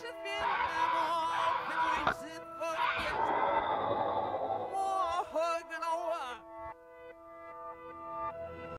should feel amor.